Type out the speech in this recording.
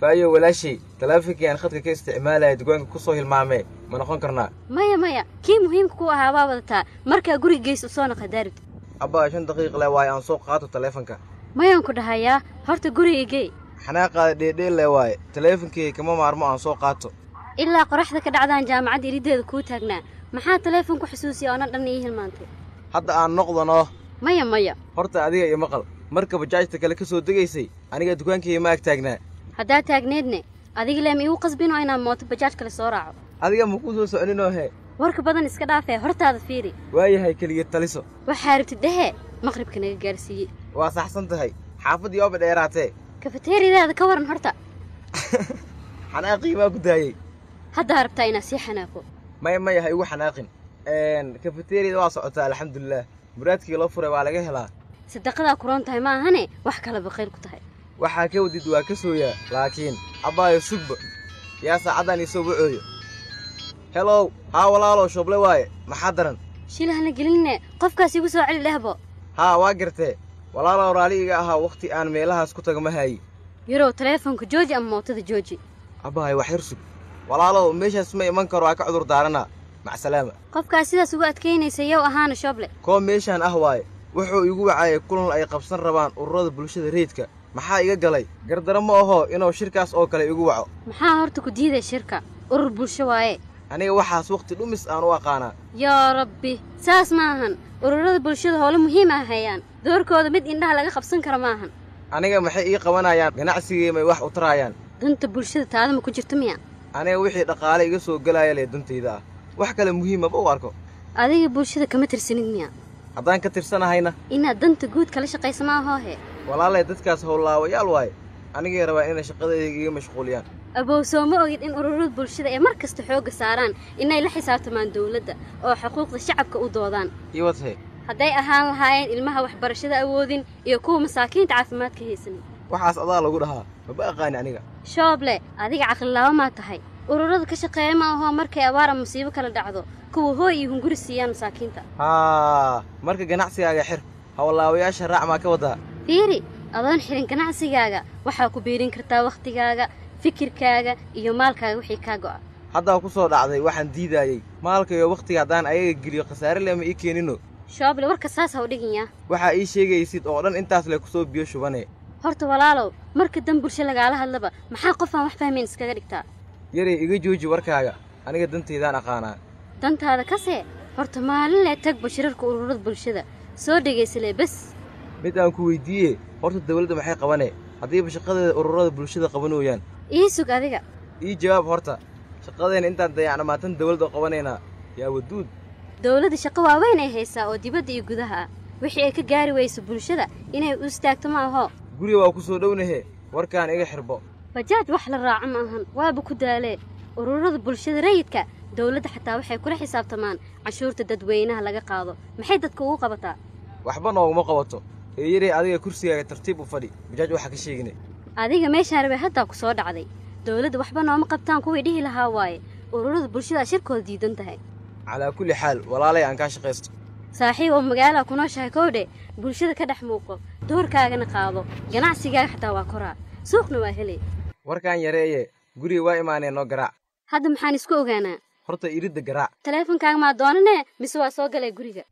faayo walaashay taleefonkii aan khadka ka isticmaalaya dukaanka ku soo hilmaamee ma noqon karnaa? Maya maya. Kii muhiimka ku ahaa waa wadataa markaa guriga geys u soo naqa daaribta abbaa shan daqiiq le waaye aan soo qaato taleefonka mayaan ku dhahayaa. Horta guriga gey. Xanaaqaada dheedheel le waaye taleefonkii kama maarmo aan soo qaato. Ilaa qoraxda ka dhacdaan jaamacadda irideeda kuu taagnaa. Maxaa taleefon ku xusuusiya oonan dhan ii hilmaantay? Hadda aan noqdanoo maya maya. Horta adiga iyo maqal marka bajaajta kale ka soo degaysay aniga dukaankayga ma ag taagnaa. Haddaad taagneedne adiga leem iigu qasbinoo inaan mooto bajaaj kale soo raaco. Adiga ma kuu soo soconinoo hee warka badan iska dhaafee hortaada fiiri. Waayahay keliya taliso. Waxaa rabtid dhehee maqribka naga gaarsiiyey waa saxsan tahay. Xaafaddii ooba dheeraatee. Kafeteeridaada ka waran horta. Xanaaqii baa ku daayey haddaa rabtaa inaad sii xanaaqo. Maya maya ha igu xanaaqin. Kafeteriyada waa socotaa alxamdulilah muraadkii loo furay waa laga helaa sadaqadaa kuroon tahay ma ahane? Wax kaleba khayr ku tahay. Waxaa ka wadid waa ka sooyaa laakiin abbaayo sugba yaa saacaddaan iisoo wacooyo helow haa walaalow shooble waaye maxaa daran? Shil hana gelinne qofkaas igu soo celi dhehbo haa waa gartee walaalow raalli iga ahaa wakhti aan meelahaas ku taga ma haayi yarow taleefonka jooji ama mootada jooji? Abbaayo wax yar sug. Walaalow meeshaas ma iman karo waa ka cudur daaranaa macsalaama qofkaas sidaas ugu adkaynaysa yow ahaana shooble koo meeshaan ah waaye wuxuu igu wacayay kulan ay qabsan rabaan ururada bulshada reedka. Maxaa iga galay? Gardaro ma ahoo inuu shirkaas oo kale igu waco. Maxaa horta ku diiday shirka? Urur bulsho waaye. Aniga waxaas wakhti dhumis aan u aqaanaa. Yaa rabbi saas ma ahan. Ururada bulshada howlo muhiim ah hayaan. Doorkooda mid indhaha laga qabsan kara ma ahan. Aniga maxay ii qabanayaan? Ganacsigii may wax u taraayaan danta bulshada taadama ku jirta miya? Aniga wixii dhaqaale iga soo gelaya lee dantayda ah. Wax kale muhiimaba u arko. Adiga bulshada kama tirsanid miya haddaan ka tirsanahayna inaad danta guud kala shaqaysa ma ahoohe walaalay dadkaas howlaawayaal waaye anigay rabaa inay shaqadayda iga mashquuliyaan. Abow soo ma ogid in ururada bulshada ay mar kasta xoogga saaraan inay la xisaabtamaan dawladda oo xuquuqda shacabka u doodaan. Iwadhe hadday ahaan lahaayeen ilmaha waxbarashada awoodin iyo kuwa masaakiinta caafimaadka haysanin waxaas adaa lagu dhahaa maba aqaani aniga? Shooble adiga caqlilaabo maa tahay ururada ka shaqeeya ma ahoo markay abaar ama musiibo kala dhacdo. Kuwa hooy iyo hunguri siiyaan masaakiinta. Haa marka ganacsigaaga xir howlaawayaasha raac maa ka waddaa fiiri adoon xirin ganacsigaaga waxaa ku biirin kartaa wakhtigaaga fikirkaaga iyo maalkaaga wixii kaa go'a. Haddaa ku soo dhacday waxaan diidaayey maalka iyo wakhtiga haddaan ayaga geliyo khasaare lema ii keenino? Shooble warka saas ha u dhiganyaa waxaa ii sheegaysid oo dhan intaas le ku soo biyo shubane. Horta walaalow marka dan bulsho lagaala hadlaba maxaa qof aan wax fahmayn iskaga dhigtaa yaray iga jooji warkaaga. Aniga dantaydaan aqaanaa. Dantaada kasee horta maalin lee tagba shirarka ururada bulshada. Soo dhegaysalee bes. Mid aan ku weydiiye horta dawladda maxay qabanee? Haddiiba shaqadeeda ururada bulshada qabanooyaan ii sug adiga. Ii jawaab horta. Shaqadeenna intaan dayacdhamaatan dawladda qabanaynaa. Yaa waduud dawladda shaqo waaweyn ay haysaa oo dibadda iyo gudaha. Ah wixii ay ka gaari wayso bulshada inay u istaagto ma ahoo guriga waa ku soo dhownahe. Warkaan iga xirbo bajaaj wax la raaco ma ahan. Waaba ku daalee ururada bulshada rayidka dawladda xataa waxay kula xisaabtamaan cashuurta dadweynaha laga qaado. Maxay dadka ugu qabataa? Waxba nooguma qabato. Ee yaray adiga kursigaaga tartiib u fadhi. Bajaaj waxa ka sheegine adiga meeshaan rabay haddaa ku soo dhacday. Dawladda waxba nooma qabtaan kuwii dhihi lahaa waaye. Ururada bulshada shirkooda diidan tahay. Calaa kulli xaal walaalay aan kaa shaqaysto. Saaxiib oo magaalaa ku nooshahay kowdhe. Bulshada ka dhex muuqo. Doorkaagana qaado. Ganacsigaaga xataa waa koraa. Suuqna waa helay warkaan yareeye guriga waa imaanee noo garaac hadda maxaan isku ogaanaa. Horta iridda garaac taleefonkaaga maa doonane mise waa soo galay guriga